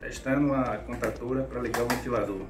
Testando a contatura para ligar o ventilador.